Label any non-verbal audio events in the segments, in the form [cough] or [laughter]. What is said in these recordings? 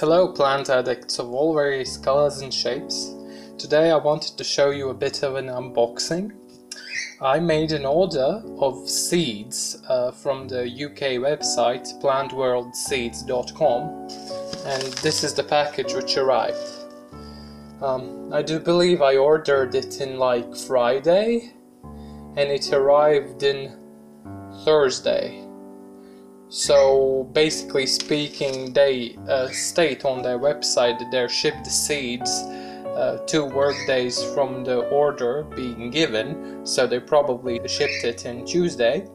Hello plant addicts of all various colors and shapes. Today I wanted to show you a bit of an unboxing. I made an order of seeds uh, from the UK website plantworldseeds.com and this is the package which arrived. Um, I do believe I ordered it in like Friday and it arrived in Thursday. So basically speaking, they uh, state on their website that they're shipped the seeds uh, two work days from the order being given, so they probably shipped it in Tuesday,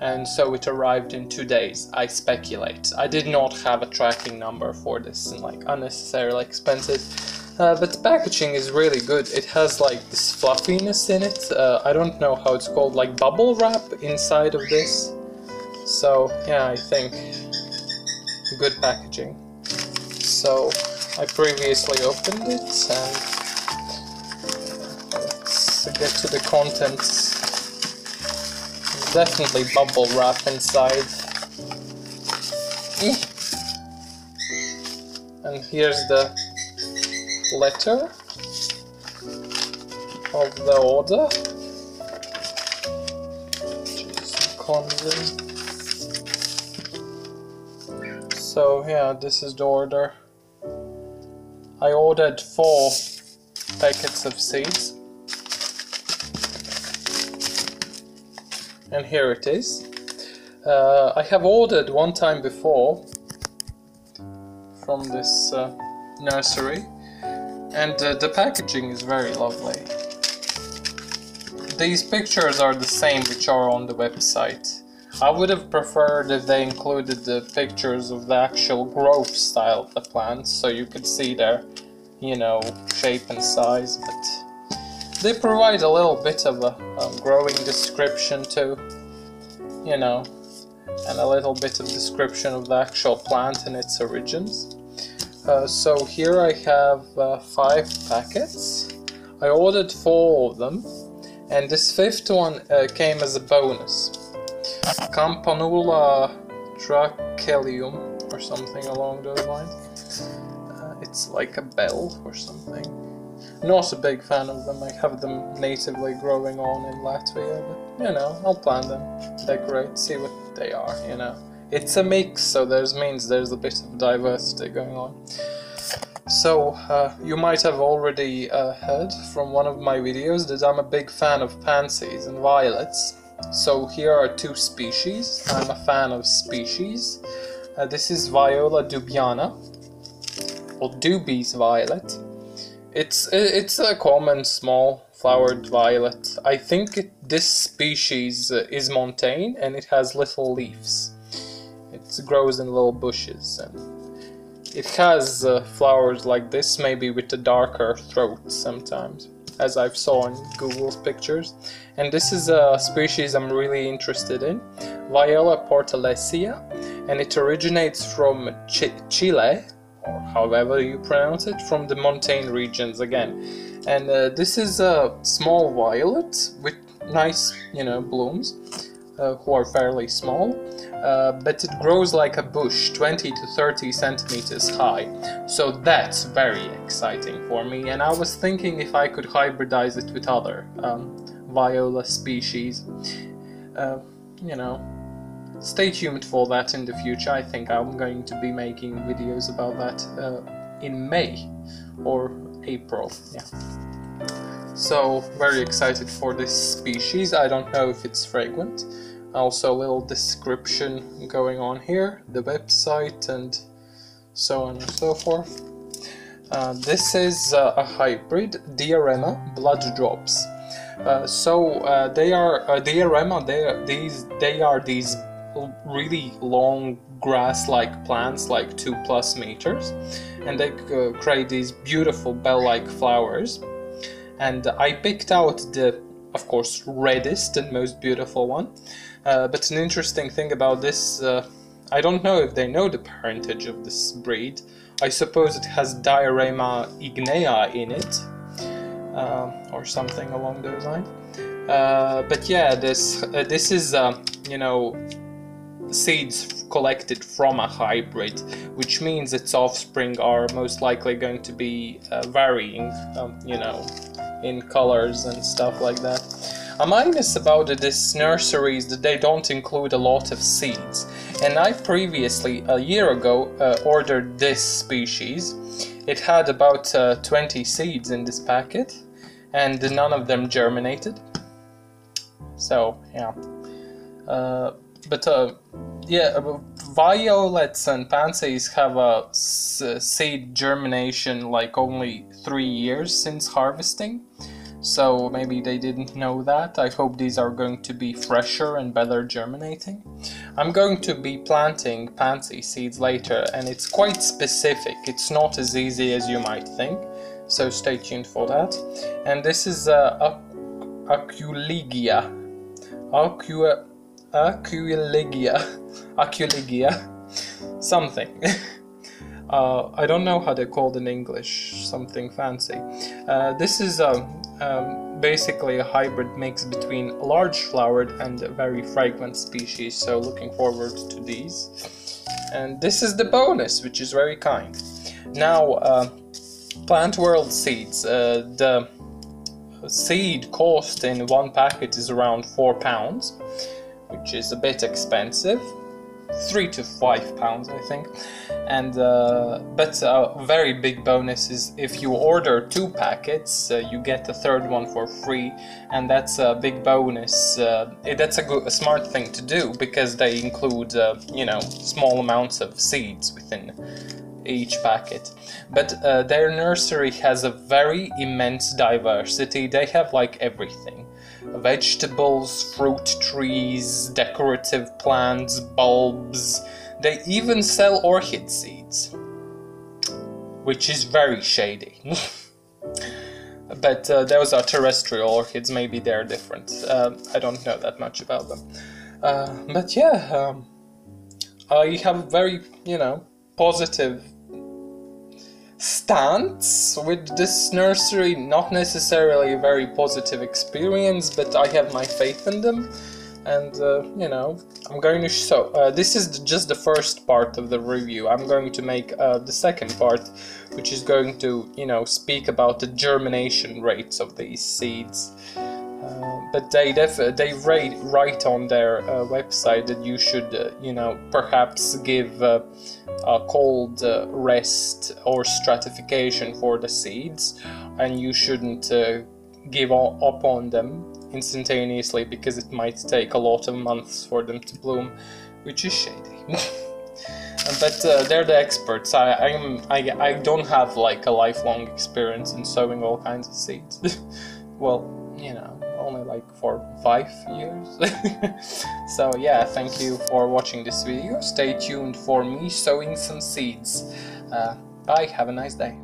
and so it arrived in two days. I speculate. I did not have a tracking number for this, and like unnecessarily expensive. Uh, but the packaging is really good. It has like this fluffiness in it. Uh, I don't know how it's called, like bubble wrap inside of this. So yeah, I think good packaging. So I previously opened it and let's get to the contents. Definitely bubble wrap inside. And here's the letter of the order. Just So yeah, this is the order. I ordered four packets of seeds. And here it is. Uh, I have ordered one time before from this uh, nursery and uh, the packaging is very lovely. These pictures are the same which are on the website. I would have preferred if they included the pictures of the actual growth style of the plants so you could see their, you know, shape and size, but they provide a little bit of a, a growing description too, you know, and a little bit of description of the actual plant and its origins. Uh, so here I have uh, five packets. I ordered four of them, and this fifth one uh, came as a bonus. Campanula trachelium or something along those lines. Uh, it's like a bell or something. Not a big fan of them. I have them natively growing on in Latvia, but you know, I'll plant them, decorate, see what they are, you know. It's a mix, so there's means there's a bit of diversity going on. So, uh, you might have already uh, heard from one of my videos that I'm a big fan of pansies and violets. So here are two species. I'm a fan of species. Uh, this is Viola dubyana, or Dubie's violet. It's it's a common small flowered violet. I think it, this species uh, is montane and it has little leaves. It grows in little bushes and it has uh, flowers like this, maybe with a darker throat sometimes as I've saw in Google's pictures. And this is a species I'm really interested in, Viola portalesia, and it originates from Ch Chile, or however you pronounce it, from the montane regions again. And uh, this is a small violet with nice, you know, blooms, uh, who are fairly small. Uh, but it grows like a bush 20 to 30 centimeters high. So that's very exciting for me and I was thinking if I could hybridize it with other um, viola species. Uh, you know stay tuned for that in the future. I think I'm going to be making videos about that uh, in May or April. Yeah so very excited for this species I don't know if it's fragrant also a little description going on here, the website and so on and so forth. Uh, this is uh, a hybrid Dierama blood drops. Uh, so uh, they are uh, Dierama. They are these. They are these really long grass-like plants, like two plus meters, and they uh, create these beautiful bell-like flowers. And I picked out the, of course, reddest and most beautiful one. Uh, but an interesting thing about this, uh, I don't know if they know the parentage of this breed. I suppose it has Dierama ignea in it, uh, or something along those lines. Uh, but yeah, this uh, this is you know seeds collected from a hybrid, which means its offspring are most likely going to be uh, varying, um, you know, in colors and stuff like that. A minus about this nursery is that they don't include a lot of seeds. And I previously, a year ago, uh, ordered this species. It had about uh, 20 seeds in this packet, and none of them germinated. So, yeah. Uh, but, uh, yeah, uh, violets and pansies have a seed germination like only three years since harvesting so maybe they didn't know that. I hope these are going to be fresher and better germinating. I'm going to be planting pansy seeds later and it's quite specific. It's not as easy as you might think, so stay tuned for that. And this is uh, Aculegia. Acu Aculegia. Aculegia. Something. [laughs] Uh, I don't know how they're called in English, something fancy. Uh, this is um, um, basically a hybrid mix between large flowered and very fragrant species, so looking forward to these. And this is the bonus, which is very kind. Now, uh, Plant World seeds. Uh, the seed cost in one packet is around 4 pounds, which is a bit expensive. Three to five pounds I think. And uh, but a very big bonus is if you order two packets uh, you get a third one for free. And that's a big bonus uh, that's a good a smart thing to do because they include uh, you know small amounts of seeds within each packet. But uh, their nursery has a very immense diversity. They have like everything vegetables, fruit trees, decorative plants, bulbs. They even sell orchid seeds, which is very shady. [laughs] but uh, those are terrestrial orchids, maybe they're different. Uh, I don't know that much about them. Uh, but yeah, um, I have very, you know, positive stance with this nursery. Not necessarily a very positive experience, but I have my faith in them. And, uh, you know, I'm going to show. Uh, this is just the first part of the review. I'm going to make uh, the second part, which is going to, you know, speak about the germination rates of these seeds. Uh, but they def they write, write on their uh, website that you should, uh, you know, perhaps give a cold rest or stratification for the seeds, and you shouldn't give up on them instantaneously because it might take a lot of months for them to bloom, which is shady. [laughs] but uh, they're the experts. I, I'm I, I don't have like a lifelong experience in sowing all kinds of seeds. [laughs] well, you know only like for five years. [laughs] so yeah, thank you for watching this video. Stay tuned for me sowing some seeds. Uh, bye, have a nice day.